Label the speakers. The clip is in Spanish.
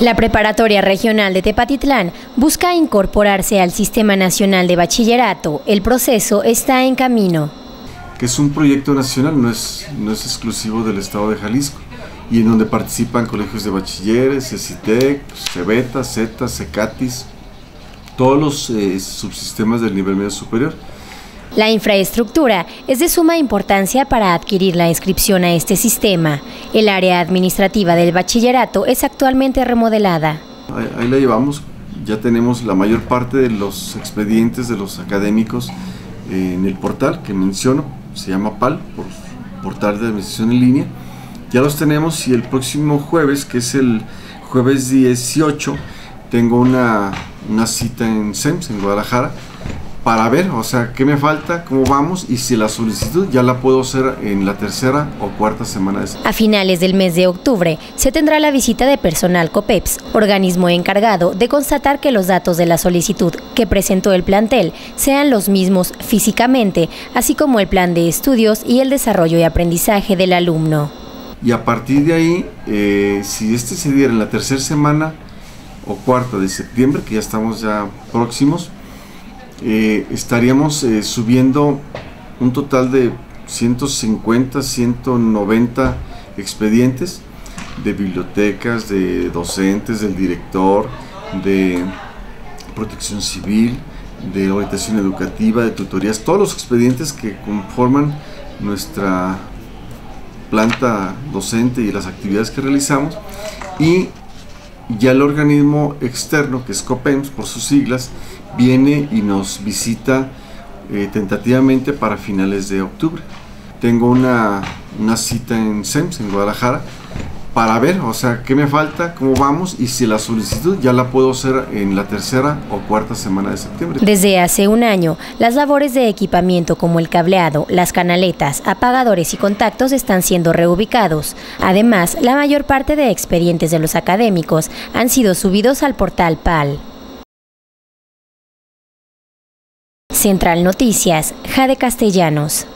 Speaker 1: La Preparatoria Regional de Tepatitlán busca incorporarse al Sistema Nacional de Bachillerato. El proceso está en camino.
Speaker 2: Que es un proyecto nacional, no es, no es exclusivo del Estado de Jalisco y en donde participan colegios de bachilleres, CECITEC, CEBETA, ZETA, CECATIS, todos los eh, subsistemas del nivel medio superior.
Speaker 1: La infraestructura es de suma importancia para adquirir la inscripción a este sistema. El área administrativa del bachillerato es actualmente remodelada.
Speaker 2: Ahí, la llevamos, ya tenemos la mayor parte de los expedientes de los académicos eh, en el portal que menciono, se llama PAL, por Portal de Administración en Línea. Ya los tenemos y el próximo jueves, que es el jueves 18, tengo una, una cita en SEMS, en Guadalajara, para ver, o sea, qué me falta, cómo vamos y si la solicitud ya la puedo hacer en la tercera o cuarta semana de
Speaker 1: A finales del mes de octubre se tendrá la visita de personal COPEPS, organismo encargado de constatar que los datos de la solicitud que presentó el plantel sean los mismos físicamente, así como el plan de estudios y el desarrollo y aprendizaje del alumno.
Speaker 2: Y a partir de ahí, eh, si este se diera en la tercera semana o cuarta de septiembre, que ya estamos ya próximos, eh, estaríamos eh, subiendo un total de 150, 190 expedientes de bibliotecas, de docentes, del director, de protección civil, de orientación educativa, de tutorías, todos los expedientes que conforman nuestra planta docente y las actividades que realizamos. Y ya el organismo externo, que es COPEMS por sus siglas, viene y nos visita eh, tentativamente para finales de octubre. Tengo una, una cita en SEMS, en Guadalajara, para ver, o sea, qué me falta, cómo vamos y si la solicitud ya la puedo hacer en la tercera o cuarta semana de septiembre.
Speaker 1: Desde hace un año, las labores de equipamiento como el cableado, las canaletas, apagadores y contactos están siendo reubicados. Además, la mayor parte de expedientes de los académicos han sido subidos al portal PAL. Central Noticias, Jade Castellanos.